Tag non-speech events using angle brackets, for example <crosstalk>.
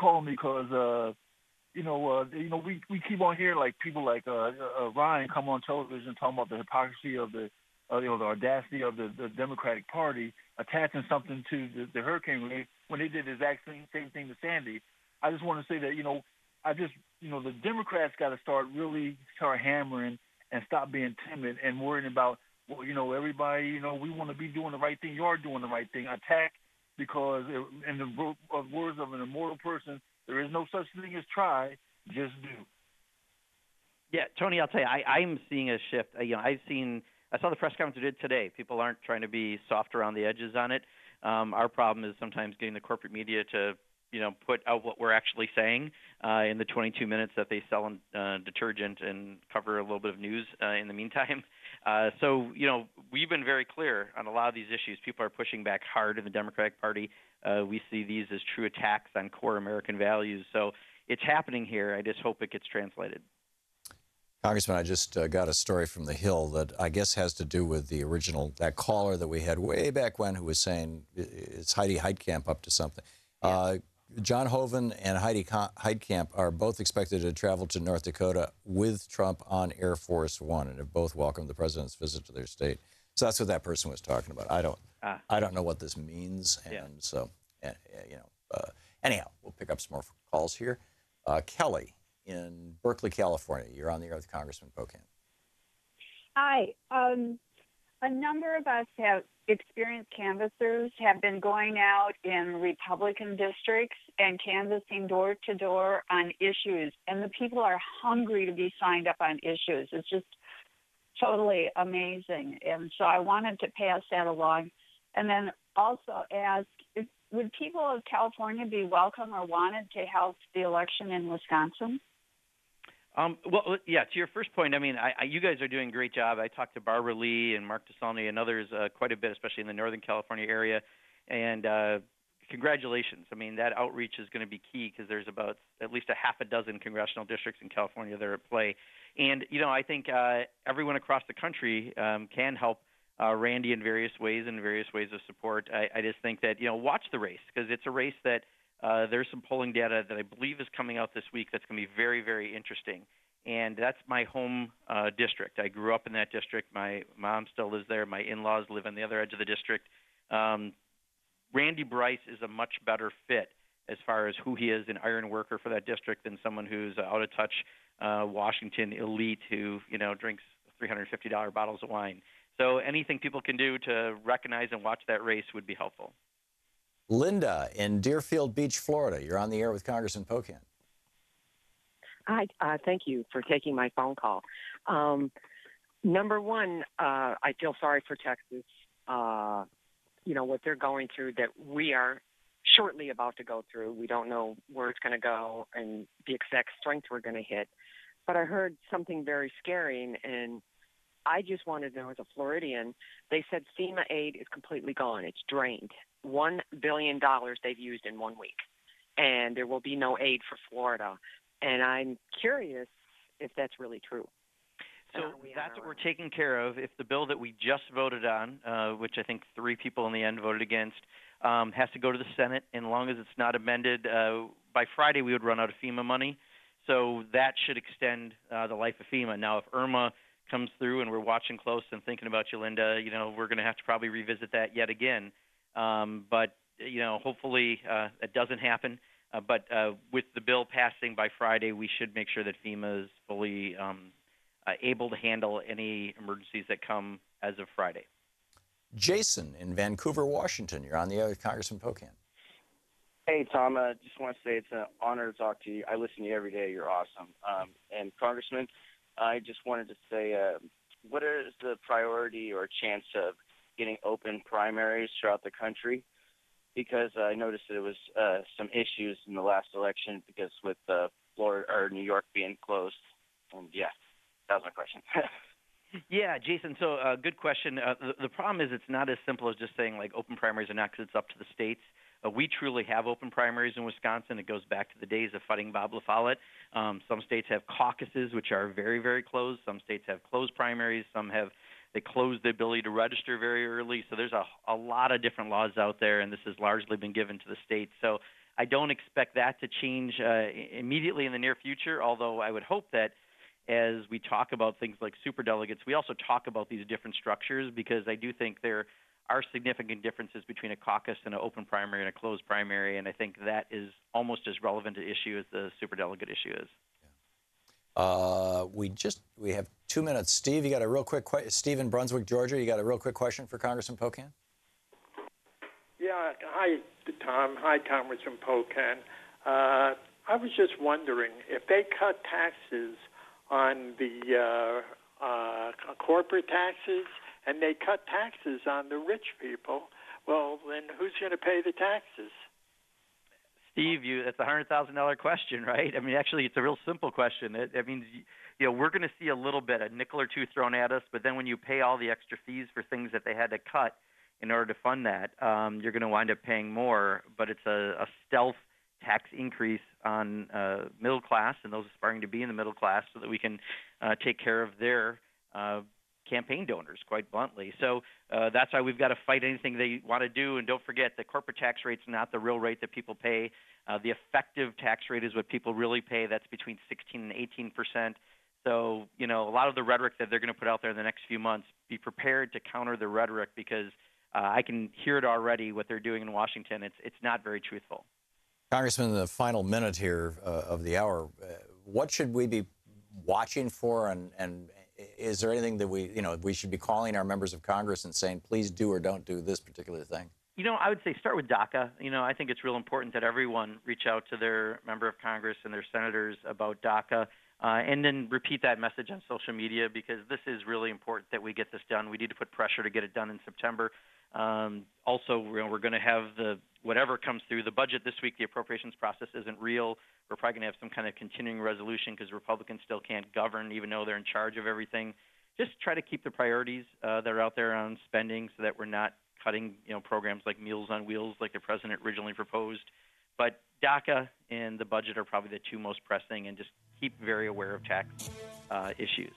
calling me because uh, you know, uh, you know, we we keep on hearing like people like uh, uh, Ryan come on television talking about the hypocrisy of the, uh, you know, the audacity of the, the Democratic Party attaching something to the, the hurricane relief when they did the exact same same thing to Sandy. I just want to say that you know, I just you know, the Democrats got to start really start hammering and stop being timid and worrying about well, you know, everybody, you know, we want to be doing the right thing. You are doing the right thing. Attack because, in the immortal person, there is no such thing as try, just do. Yeah, Tony, I'll tell you, I, I'm seeing a shift. You know, I've seen, I saw the press conference we did today. People aren't trying to be soft around the edges on it. Um, our problem is sometimes getting the corporate media to, you know, put out what we're actually saying uh, in the 22 minutes that they sell uh, detergent and cover a little bit of news uh, in the meantime. <laughs> Uh, so, you know, we've been very clear on a lot of these issues. People are pushing back hard in the Democratic Party. Uh, we see these as true attacks on core American values. So it's happening here. I just hope it gets translated. Congressman, I just uh, got a story from the Hill that I guess has to do with the original, that caller that we had way back when who was saying it's Heidi Heitkamp up to something. Yeah. John Hoeven and Heidi Heitkamp are both expected to travel to North Dakota with Trump on Air Force One and have both welcomed the president's visit to their state. So that's what that person was talking about. I don't, ah. I don't know what this means, and yeah. so, you know, uh, anyhow, we'll pick up some more calls here. Uh, Kelly in Berkeley, California. You're on the air with Congressman Pocan. Hi. Um, a number of us have experienced canvassers have been going out in Republican districts and canvassing door to door on issues, and the people are hungry to be signed up on issues. It's just totally amazing. And so I wanted to pass that along. And then also ask would people of California be welcome or wanted to help the election in Wisconsin? Um, well, yeah. To your first point, I mean, I, I, you guys are doing a great job. I talked to Barbara Lee and Mark DeSaulnier and others uh, quite a bit, especially in the Northern California area. And uh, congratulations. I mean, that outreach is going to be key because there's about at least a half a dozen congressional districts in California that are at play. And you know, I think uh, everyone across the country um, can help uh, Randy in various ways and various ways of support. I, I just think that you know, watch the race because it's a race that uh, there's some polling data that I believe is coming out this week that's going to be very, very interesting. And that's my home uh, district. I grew up in that district. My mom still lives there. My in-laws live on the other edge of the district. Um, Randy Bryce is a much better fit as far as who he is an iron worker for that district than someone who's out of touch uh, Washington elite who you know drinks $350 bottles of wine. So anything people can do to recognize and watch that race would be helpful. Linda in Deerfield Beach, Florida. You're on the air with Congressman Pocan. Hi, uh, thank you for taking my phone call. Um, number one, uh, I feel sorry for Texas. Uh, you know what they're going through that we are shortly about to go through. We don't know where it's going to go and the exact strength we're going to hit. But I heard something very scary, and I just wanted to know as a Floridian, they said FEMA aid is completely gone. It's drained. $1 billion they've used in one week. And there will be no aid for Florida. And I'm curious if that's really true. So that's what we're taking care of. If the bill that we just voted on, uh, which I think three people in the end voted against, um, has to go to the Senate, and as long as it's not amended uh, by Friday, we would run out of FEMA money. So that should extend uh, the life of FEMA. Now, if Irma comes through and we're watching close and thinking about you, Linda, you know, we're going to have to probably revisit that yet again. Um, but you know, hopefully uh, it doesn't happen. Uh, but uh, with the bill passing by Friday, we should make sure that FEMA is fully um, uh, able to handle any emergencies that come as of Friday. Jason in Vancouver, Washington. You're on the air with Congressman Pocan. Hey, Thom. I uh, just want to say it's an honor to talk to you. I listen to you every day. You're awesome. Um, and Congressman, I just wanted to say, uh, what is the priority or chance of getting open primaries throughout the country because I noticed that there was uh, some issues in the last election because with uh, Florida or New York being closed. And yeah, that was my question. <laughs> yeah, Jason. So uh, good question. Uh, the, the problem is it's not as simple as just saying like open primaries or not because it's up to the states. We truly have open primaries in Wisconsin. It goes back to the days of fighting Bob La Follette. Um, some states have caucuses, which are very, very closed. Some states have closed primaries. Some have they closed the ability to register very early. So there's a, a lot of different laws out there, and this has largely been given to the states. So I don't expect that to change uh, immediately in the near future. Although I would hope that as we talk about things like super delegates, we also talk about these different structures because I do think there are significant differences between a caucus and an open primary and a closed primary, and I think that is almost as relevant an issue as the super delegate issue is. Uh, we just we have two minutes. Steve, you got a real quick question. Steve in Brunswick, Georgia, you got a real quick question for Congressman Pocan? Yeah. Hi, Thom. Hi, Congressman Pocan. Uh, I was just wondering if they cut taxes on the uh, uh, corporate taxes and they cut taxes on the rich people, well, then who's going to pay the taxes? Steve, you that's a hundred thousand dollar question, right? I mean, actually, it's a real simple question. It, it means you know we're going to see a little bit, a nickel or two thrown at us, but then when you pay all the extra fees for things that they had to cut in order to fund that, um, you're going to wind up paying more. But it's a, a stealth tax increase on uh, middle class and those aspiring to be in the middle class, so that we can uh, take care of their uh, campaign donors, quite bluntly. So uh, that's why we've got to fight anything they want to do. And don't forget, the corporate tax rate's not the real rate that people pay. Uh, the effective tax rate is what people really pay. That's between 16 and 18 percent. So you know, a lot of the rhetoric that they're going to put out there in the next few months, be prepared to counter the rhetoric because uh, I can hear it already. What they're doing in Washington, it's it's not very truthful. Congressman, in the final minute here uh, of the hour, uh, what should we be watching for, and, and is there anything that we, you know, we should be calling our members of Congress and saying, please do or don't do this particular thing? You know, I would say start with DACA. You know, I think it's real important that everyone reach out to their member of Congress and their senators about DACA. Uh, and then repeat that message on social media because this is really important that we get this done. We need to put pressure to get it done in September. Um, also, you know, we're going to have the whatever comes through the budget this week. The appropriations process isn't real. We're probably going to have some kind of continuing resolution because Republicans still can't govern, even though they're in charge of everything. Just try to keep the priorities uh, that are out there on spending, so that we're not cutting, you know, programs like Meals on Wheels, like the president originally proposed. But DACA and the budget are probably the two most pressing, and just keep very aware of tax uh, issues.